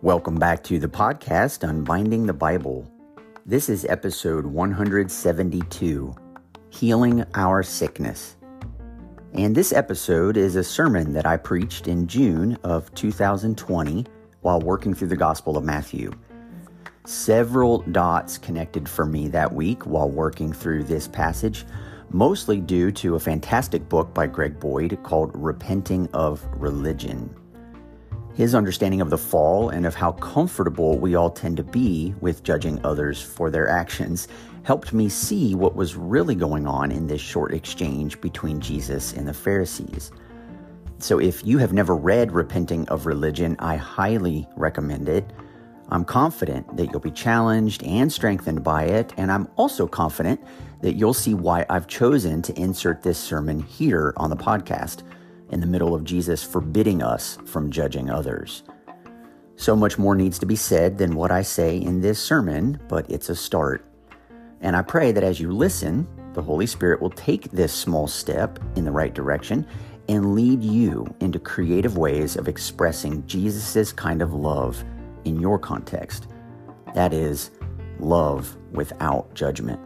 Welcome back to the podcast Unbinding the Bible. This is episode 172 Healing Our Sickness. And this episode is a sermon that I preached in June of 2020 while working through the Gospel of Matthew. Several dots connected for me that week while working through this passage, mostly due to a fantastic book by Greg Boyd called Repenting of Religion. His understanding of the fall and of how comfortable we all tend to be with judging others for their actions helped me see what was really going on in this short exchange between Jesus and the Pharisees. So, if you have never read Repenting of Religion, I highly recommend it. I'm confident that you'll be challenged and strengthened by it, and I'm also confident that you'll see why I've chosen to insert this sermon here on the podcast in the middle of Jesus forbidding us from judging others. So much more needs to be said than what I say in this sermon, but it's a start. And I pray that as you listen, the Holy Spirit will take this small step in the right direction and lead you into creative ways of expressing Jesus' kind of love in your context. That is, love without judgment.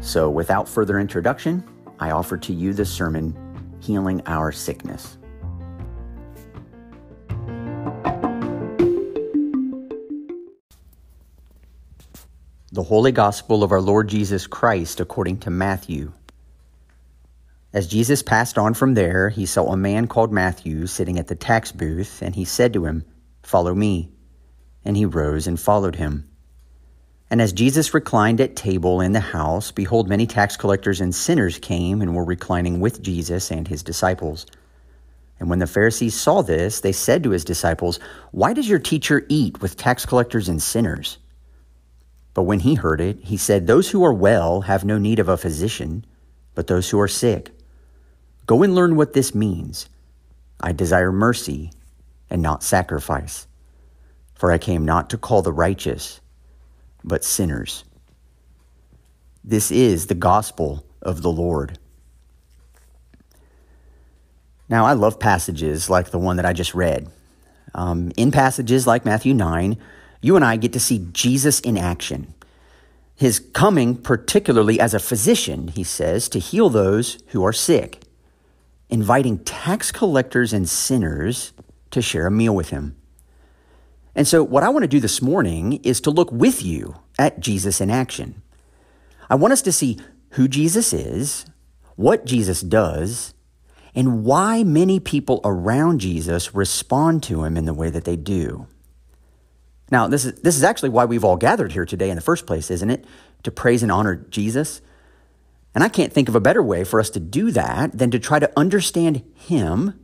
So, without further introduction, I offer to you the sermon, Healing Our Sickness. The Holy Gospel of our Lord Jesus Christ according to Matthew. As Jesus passed on from there, he saw a man called Matthew sitting at the tax booth, and he said to him, Follow me. And he rose and followed him. And as Jesus reclined at table in the house, behold, many tax collectors and sinners came and were reclining with Jesus and his disciples. And when the Pharisees saw this, they said to his disciples, Why does your teacher eat with tax collectors and sinners? But when he heard it, he said, Those who are well have no need of a physician, but those who are sick. Go and learn what this means. I desire mercy and not sacrifice. For I came not to call the righteous, but sinners. This is the gospel of the Lord. Now, I love passages like the one that I just read. Um, in passages like Matthew 9, you and I get to see Jesus in action. His coming, particularly as a physician, he says, to heal those who are sick, inviting tax collectors and sinners to share a meal with him. And so, what I want to do this morning is to look with you at Jesus in action. I want us to see who Jesus is, what Jesus does, and why many people around Jesus respond to him in the way that they do. Now, this is, this is actually why we've all gathered here today in the first place, isn't it? To praise and honor Jesus. And I can't think of a better way for us to do that than to try to understand Him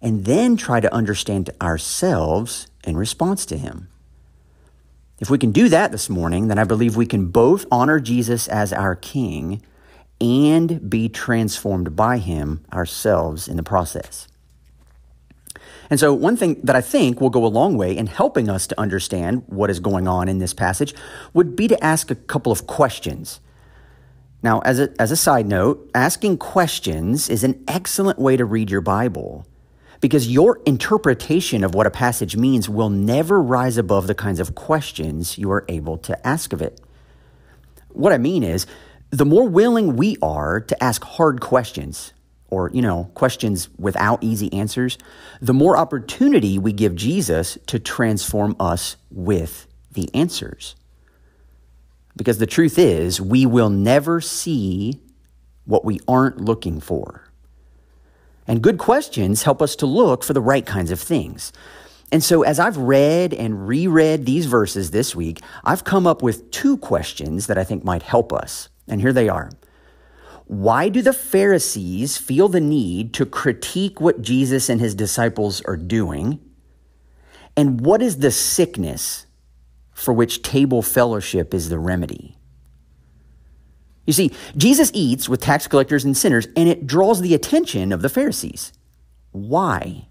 and then try to understand ourselves in response to Him. If we can do that this morning, then I believe we can both honor Jesus as our King and be transformed by Him ourselves in the process. And so, one thing that I think will go a long way in helping us to understand what is going on in this passage would be to ask a couple of questions. Now, as a, as a side note, asking questions is an excellent way to read your Bible because your interpretation of what a passage means will never rise above the kinds of questions you are able to ask of it. What I mean is, the more willing we are to ask hard questions, or, you know, questions without easy answers, the more opportunity we give Jesus to transform us with the answers. Because the truth is, we will never see what we aren't looking for. And good questions help us to look for the right kinds of things. And so, as I've read and reread these verses this week, I've come up with two questions that I think might help us. And here they are. Why do the Pharisees feel the need to critique what Jesus and his disciples are doing? And what is the sickness for which table fellowship is the remedy? You see, Jesus eats with tax collectors and sinners, and it draws the attention of the Pharisees. Why?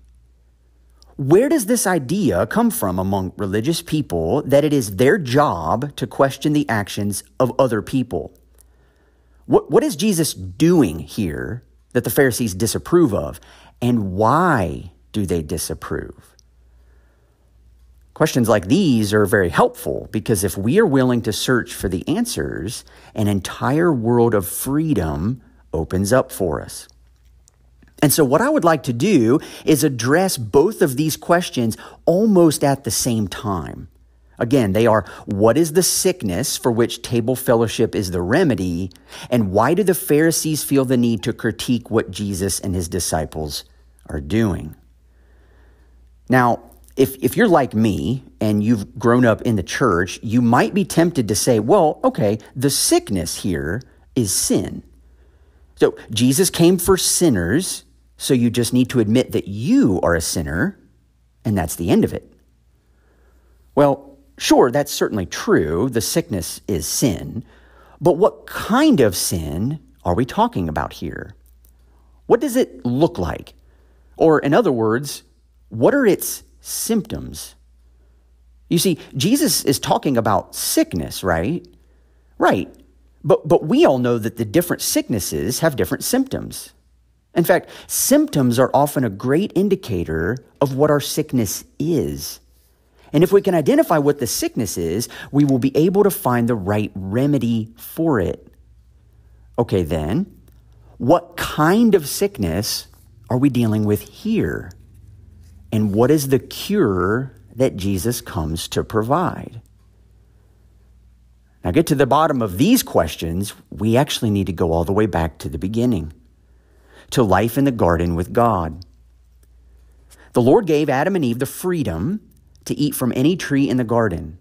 Where does this idea come from among religious people that it is their job to question the actions of other people? What, what is Jesus doing here that the Pharisees disapprove of? And why do they disapprove? Questions like these are very helpful because if we are willing to search for the answers, an entire world of freedom opens up for us. And so, what I would like to do is address both of these questions almost at the same time. Again, they are what is the sickness for which table fellowship is the remedy? And why do the Pharisees feel the need to critique what Jesus and his disciples are doing? Now, if, if you're like me and you've grown up in the church, you might be tempted to say, well, okay, the sickness here is sin. So Jesus came for sinners, so you just need to admit that you are a sinner, and that's the end of it. Well, sure, that's certainly true. The sickness is sin. But what kind of sin are we talking about here? What does it look like? Or, in other words, what are its symptoms? You see, Jesus is talking about sickness, right? Right. But, but we all know that the different sicknesses have different symptoms. In fact, symptoms are often a great indicator of what our sickness is. And if we can identify what the sickness is, we will be able to find the right remedy for it. Okay, then, what kind of sickness are we dealing with here? And what is the cure that Jesus comes to provide? Now, get to the bottom of these questions, we actually need to go all the way back to the beginning, to life in the garden with God. The Lord gave Adam and Eve the freedom to eat from any tree in the garden,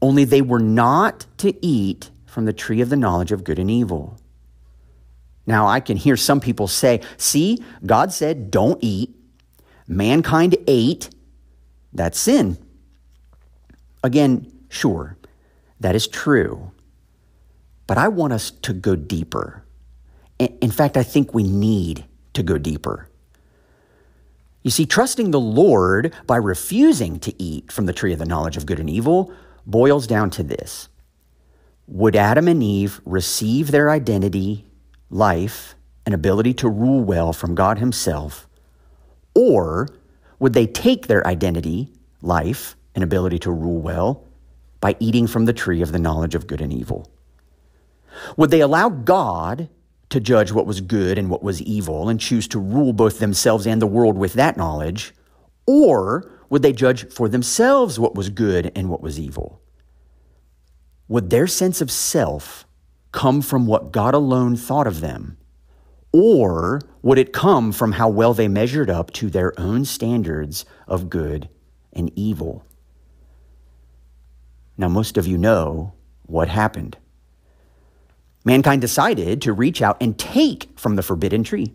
only they were not to eat from the tree of the knowledge of good and evil. Now, I can hear some people say, see, God said, don't eat. Mankind ate. That's sin. Again, sure, that is true. But I want us to go deeper. In fact, I think we need to go deeper. You see, trusting the Lord by refusing to eat from the tree of the knowledge of good and evil boils down to this Would Adam and Eve receive their identity, life, and ability to rule well from God Himself, or would they take their identity, life, and ability to rule well by eating from the tree of the knowledge of good and evil? Would they allow God to judge what was good and what was evil and choose to rule both themselves and the world with that knowledge? Or would they judge for themselves what was good and what was evil? Would their sense of self come from what God alone thought of them? Or would it come from how well they measured up to their own standards of good and evil? Now, most of you know what happened. Mankind decided to reach out and take from the forbidden tree,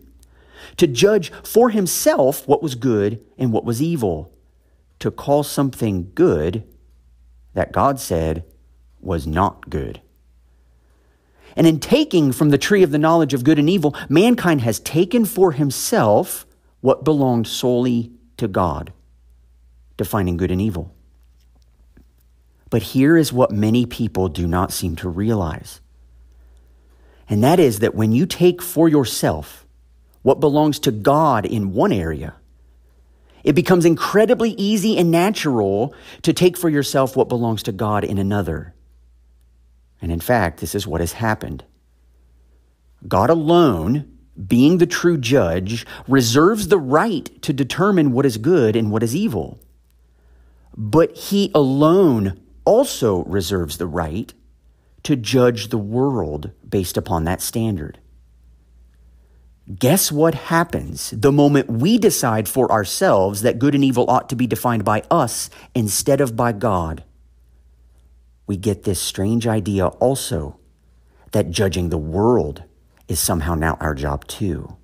to judge for himself what was good and what was evil, to call something good that God said was not good. And in taking from the tree of the knowledge of good and evil, mankind has taken for himself what belonged solely to God, defining good and evil. But here is what many people do not seem to realize. And that is that when you take for yourself what belongs to God in one area, it becomes incredibly easy and natural to take for yourself what belongs to God in another. And in fact, this is what has happened. God alone, being the true judge, reserves the right to determine what is good and what is evil. But he alone also reserves the right to judge the world based upon that standard. Guess what happens the moment we decide for ourselves that good and evil ought to be defined by us instead of by God? We get this strange idea also that judging the world is somehow now our job too.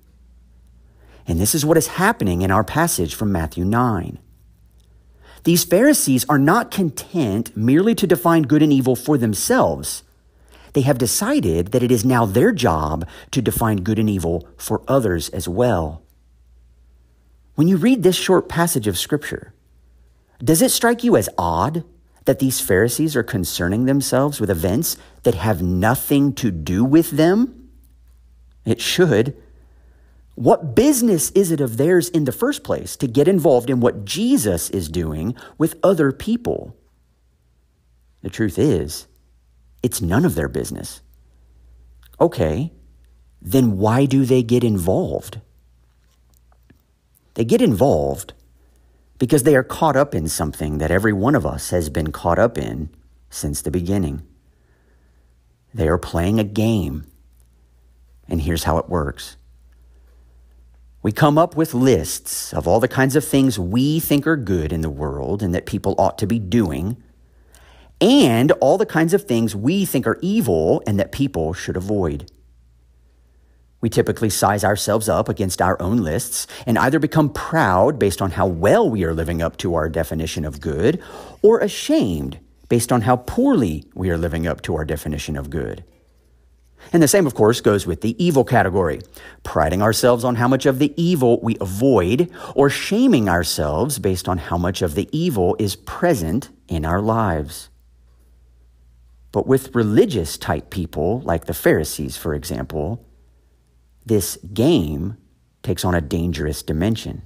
And this is what is happening in our passage from Matthew 9. These Pharisees are not content merely to define good and evil for themselves. They have decided that it is now their job to define good and evil for others as well. When you read this short passage of Scripture, does it strike you as odd that these Pharisees are concerning themselves with events that have nothing to do with them? It should. What business is it of theirs in the first place to get involved in what Jesus is doing with other people? The truth is, it's none of their business. Okay, then why do they get involved? They get involved because they are caught up in something that every one of us has been caught up in since the beginning. They are playing a game. And here's how it works we come up with lists of all the kinds of things we think are good in the world and that people ought to be doing, and all the kinds of things we think are evil and that people should avoid. We typically size ourselves up against our own lists and either become proud based on how well we are living up to our definition of good, or ashamed based on how poorly we are living up to our definition of good. And the same, of course, goes with the evil category, priding ourselves on how much of the evil we avoid, or shaming ourselves based on how much of the evil is present in our lives. But with religious type people, like the Pharisees, for example, this game takes on a dangerous dimension.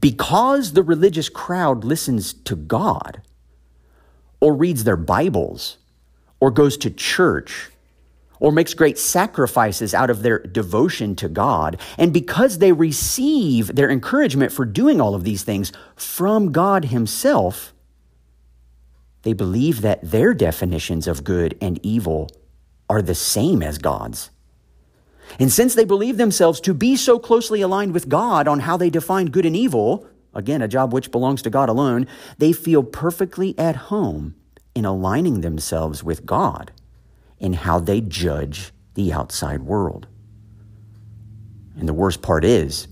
Because the religious crowd listens to God, or reads their Bibles, or goes to church, or makes great sacrifices out of their devotion to God, and because they receive their encouragement for doing all of these things from God Himself, they believe that their definitions of good and evil are the same as God's. And since they believe themselves to be so closely aligned with God on how they define good and evil, again, a job which belongs to God alone, they feel perfectly at home in aligning themselves with God in how they judge the outside world. And the worst part is,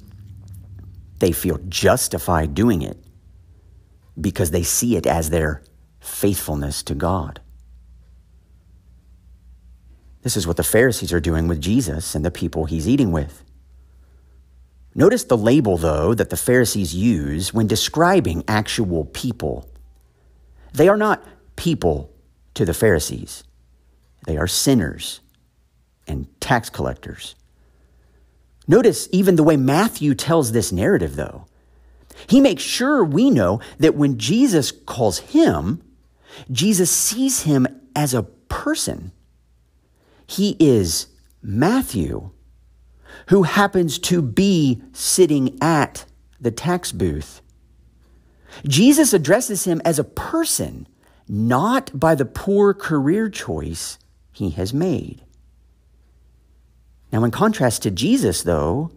they feel justified doing it because they see it as their faithfulness to God. This is what the Pharisees are doing with Jesus and the people he's eating with. Notice the label, though, that the Pharisees use when describing actual people. They are not people to the Pharisees, they are sinners and tax collectors. Notice even the way Matthew tells this narrative, though. He makes sure we know that when Jesus calls him, Jesus sees him as a person he is Matthew, who happens to be sitting at the tax booth. Jesus addresses him as a person, not by the poor career choice he has made. Now, in contrast to Jesus, though,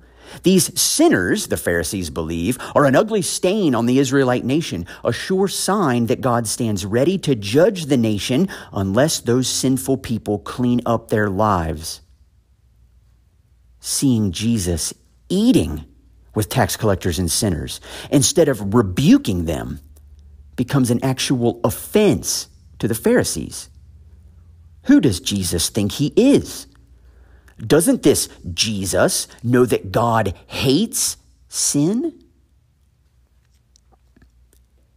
these sinners, the Pharisees believe, are an ugly stain on the Israelite nation, a sure sign that God stands ready to judge the nation unless those sinful people clean up their lives. Seeing Jesus eating with tax collectors and sinners instead of rebuking them becomes an actual offense to the Pharisees. Who does Jesus think he is? Doesn't this Jesus know that God hates sin?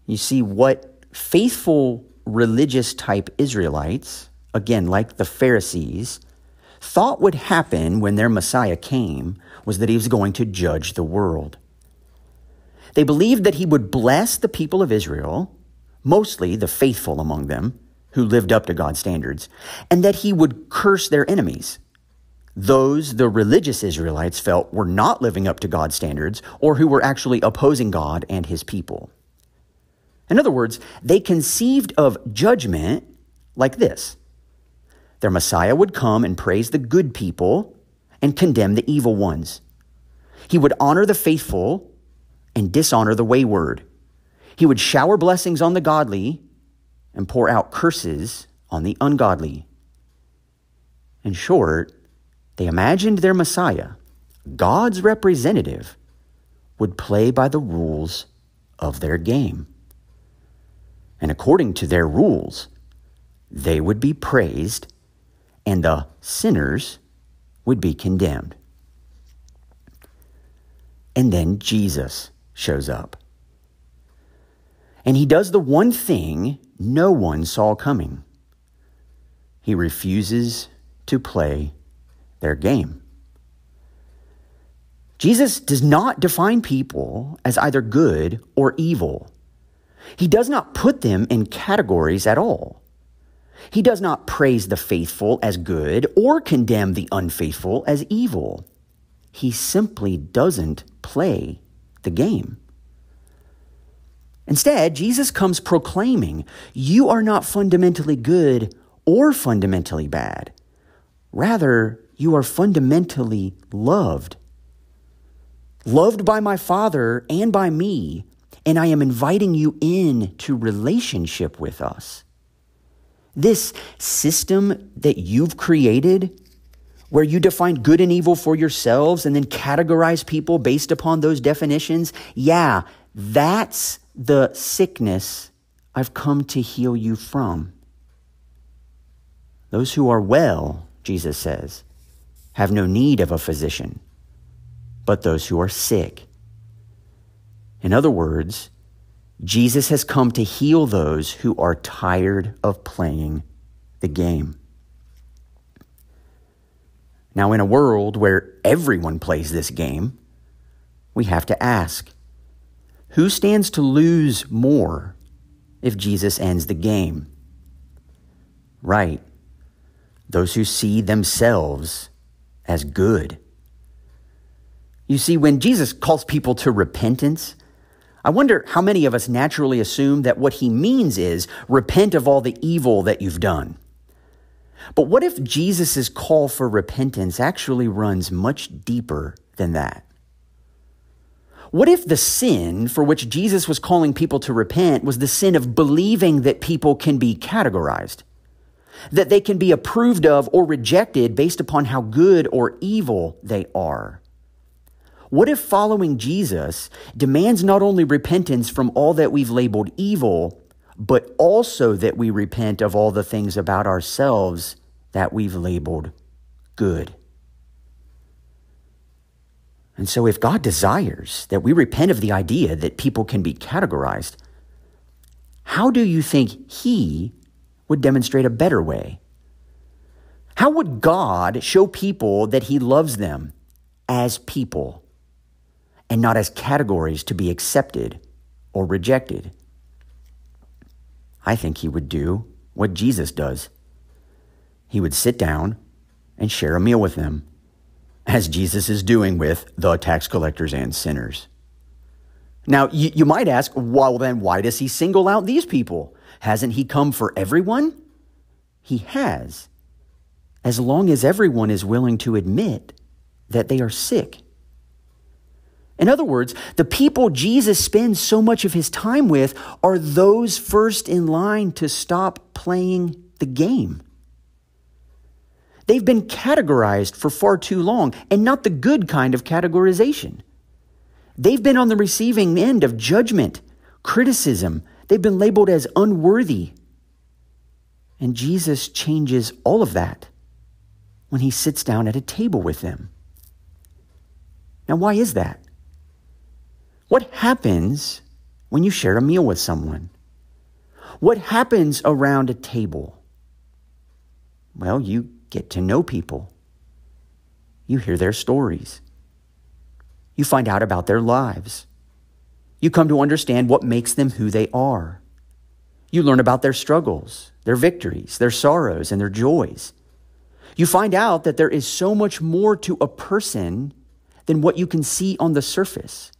You see, what faithful religious type Israelites, again, like the Pharisees, thought would happen when their Messiah came was that he was going to judge the world. They believed that he would bless the people of Israel, mostly the faithful among them, who lived up to God's standards, and that he would curse their enemies, those the religious Israelites felt were not living up to God's standards or who were actually opposing God and his people. In other words, they conceived of judgment like this their Messiah would come and praise the good people and condemn the evil ones. He would honor the faithful and dishonor the wayward. He would shower blessings on the godly and pour out curses on the ungodly. In short, they imagined their Messiah, God's representative, would play by the rules of their game. And according to their rules, they would be praised and the sinners would be condemned. And then Jesus shows up. And he does the one thing no one saw coming. He refuses to play their game. Jesus does not define people as either good or evil. He does not put them in categories at all. He does not praise the faithful as good or condemn the unfaithful as evil. He simply doesn't play the game. Instead, Jesus comes proclaiming, You are not fundamentally good or fundamentally bad. Rather, you are fundamentally loved. Loved by my Father and by me, and I am inviting you in to relationship with us. This system that you've created, where you define good and evil for yourselves and then categorize people based upon those definitions, yeah, that's the sickness I've come to heal you from. Those who are well, Jesus says, have no need of a physician, but those who are sick. In other words, Jesus has come to heal those who are tired of playing the game. Now, in a world where everyone plays this game, we have to ask who stands to lose more if Jesus ends the game? Right, those who see themselves as good. You see, when Jesus calls people to repentance, I wonder how many of us naturally assume that what he means is repent of all the evil that you've done. But what if Jesus' call for repentance actually runs much deeper than that? What if the sin for which Jesus was calling people to repent was the sin of believing that people can be categorized? That they can be approved of or rejected based upon how good or evil they are? What if following Jesus demands not only repentance from all that we've labeled evil, but also that we repent of all the things about ourselves that we've labeled good? And so, if God desires that we repent of the idea that people can be categorized, how do you think He would demonstrate a better way? How would God show people that He loves them as people? and not as categories to be accepted or rejected. I think he would do what Jesus does. He would sit down and share a meal with them, as Jesus is doing with the tax collectors and sinners. Now, you, you might ask, well, then why does he single out these people? Hasn't he come for everyone? He has, as long as everyone is willing to admit that they are sick in other words, the people Jesus spends so much of his time with are those first in line to stop playing the game. They've been categorized for far too long, and not the good kind of categorization. They've been on the receiving end of judgment, criticism. They've been labeled as unworthy. And Jesus changes all of that when he sits down at a table with them. Now, why is that? What happens when you share a meal with someone? What happens around a table? Well, you get to know people. You hear their stories. You find out about their lives. You come to understand what makes them who they are. You learn about their struggles, their victories, their sorrows, and their joys. You find out that there is so much more to a person than what you can see on the surface.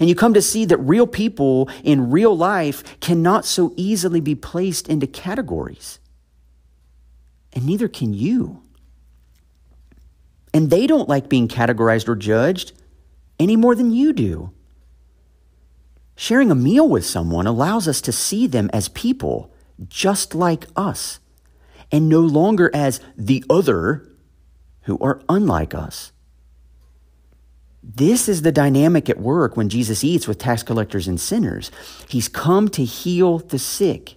And you come to see that real people in real life cannot so easily be placed into categories. And neither can you. And they don't like being categorized or judged any more than you do. Sharing a meal with someone allows us to see them as people just like us and no longer as the other who are unlike us. This is the dynamic at work when Jesus eats with tax collectors and sinners. He's come to heal the sick,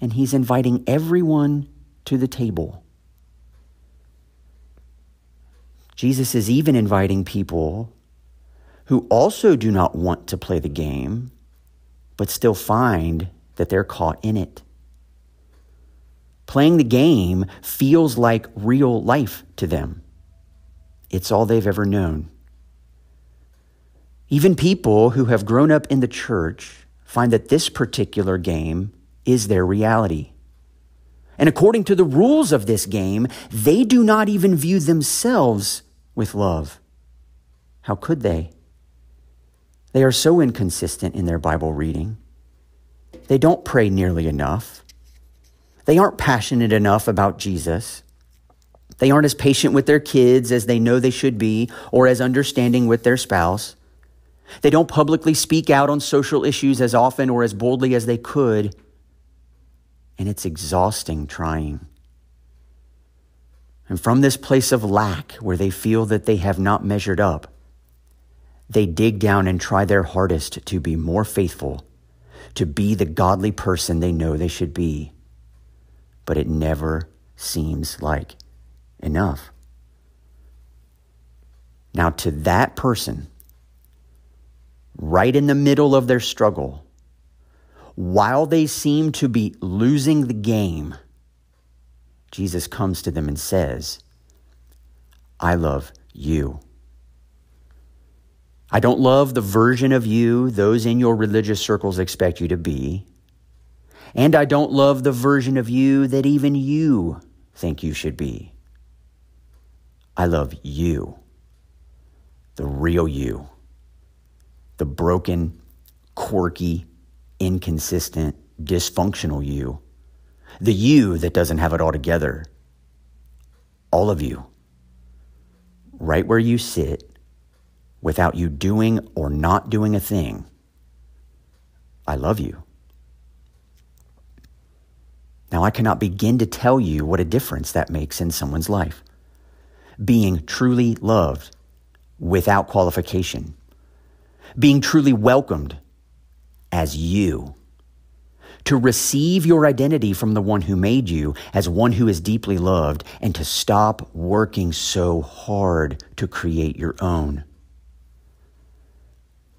and he's inviting everyone to the table. Jesus is even inviting people who also do not want to play the game, but still find that they're caught in it. Playing the game feels like real life to them. It's all they've ever known. Even people who have grown up in the church find that this particular game is their reality. And according to the rules of this game, they do not even view themselves with love. How could they? They are so inconsistent in their Bible reading. They don't pray nearly enough. They aren't passionate enough about Jesus. They aren't as patient with their kids as they know they should be or as understanding with their spouse. They don't publicly speak out on social issues as often or as boldly as they could. And it's exhausting trying. And from this place of lack, where they feel that they have not measured up, they dig down and try their hardest to be more faithful, to be the godly person they know they should be. But it never seems like enough. Now, to that person, right in the middle of their struggle, while they seem to be losing the game, Jesus comes to them and says, I love you. I don't love the version of you those in your religious circles expect you to be. And I don't love the version of you that even you think you should be. I love you, the real you, the broken, quirky, inconsistent, dysfunctional you, the you that doesn't have it all together. All of you, right where you sit, without you doing or not doing a thing. I love you. Now, I cannot begin to tell you what a difference that makes in someone's life being truly loved without qualification, being truly welcomed as you, to receive your identity from the one who made you as one who is deeply loved, and to stop working so hard to create your own.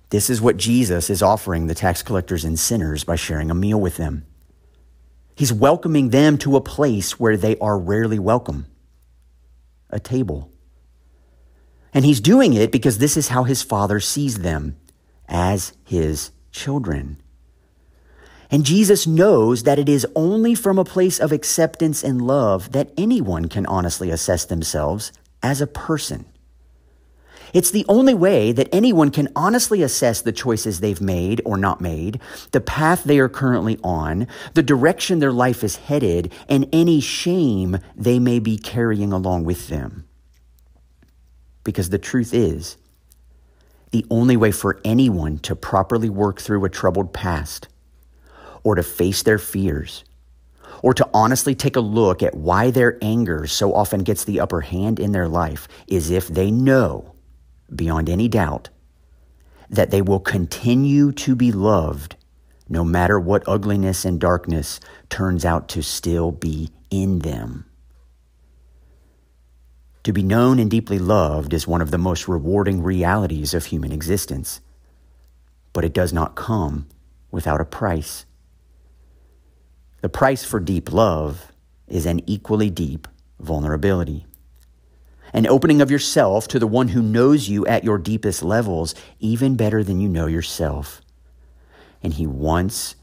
This is what Jesus is offering the tax collectors and sinners by sharing a meal with them. He's welcoming them to a place where they are rarely welcome a table. And he's doing it because this is how his father sees them as his children. And Jesus knows that it is only from a place of acceptance and love that anyone can honestly assess themselves as a person. It's the only way that anyone can honestly assess the choices they've made or not made, the path they are currently on, the direction their life is headed, and any shame they may be carrying along with them. Because the truth is, the only way for anyone to properly work through a troubled past, or to face their fears, or to honestly take a look at why their anger so often gets the upper hand in their life is if they know beyond any doubt that they will continue to be loved no matter what ugliness and darkness turns out to still be in them. To be known and deeply loved is one of the most rewarding realities of human existence, but it does not come without a price. The price for deep love is an equally deep vulnerability an opening of yourself to the one who knows you at your deepest levels, even better than you know yourself. And he wants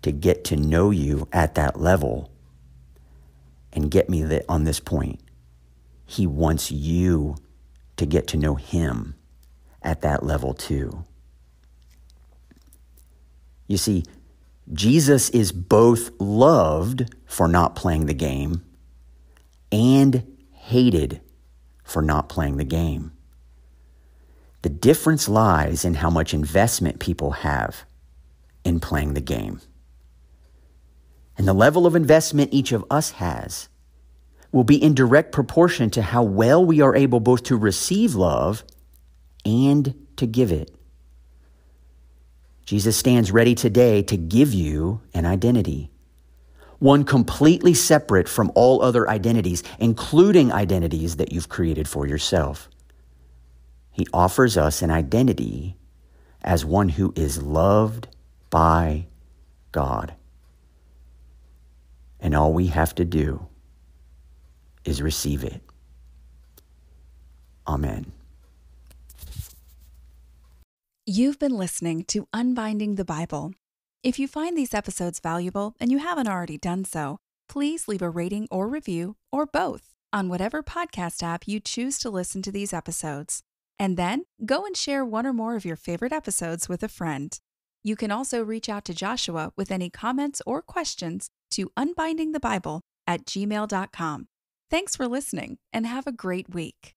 to get to know you at that level. And get me on this point. He wants you to get to know him at that level too. You see, Jesus is both loved for not playing the game and hated for not playing the game. The difference lies in how much investment people have in playing the game. And the level of investment each of us has will be in direct proportion to how well we are able both to receive love and to give it. Jesus stands ready today to give you an identity one completely separate from all other identities, including identities that you've created for yourself. He offers us an identity as one who is loved by God. And all we have to do is receive it. Amen. You've been listening to Unbinding the Bible. If you find these episodes valuable and you haven't already done so, please leave a rating or review, or both, on whatever podcast app you choose to listen to these episodes. And then go and share one or more of your favorite episodes with a friend. You can also reach out to Joshua with any comments or questions to unbindingthebible at gmail.com. Thanks for listening and have a great week.